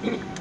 Gracias.